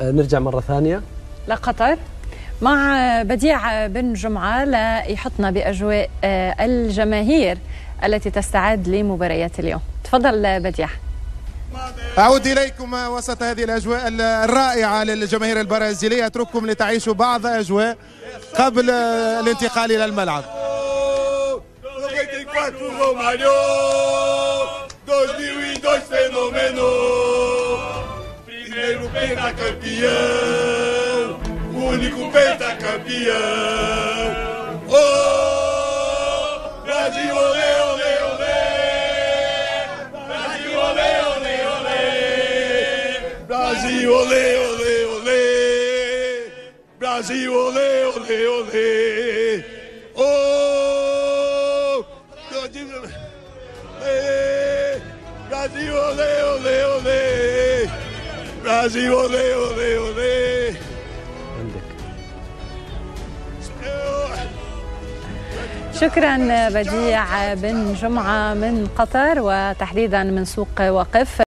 نرجع مرة ثانية. لقطر مع بديع بن جمعة ليحطنا بأجواء الجماهير التي تستعد لمباريات اليوم. تفضل بديع. أعود إليكم وسط هذه الأجواء الرائعة للجماهير البرازيلية. أترككم لتعيشوا بعض أجواء قبل الانتقال إلى الملعب. Primeiro pentacampeão Único pentacampeão. Oh Brasil, olê, olê, olê. Brasil, olê, olê, olê. Brasil, olê, olê, olê. Brasil, olê, olê, olê. Oh Brasil, olê, olê, olê Brasil, olê, olê, olê عندك. شكرا بديع بن جمعة من قطر وتحديدا من سوق وقف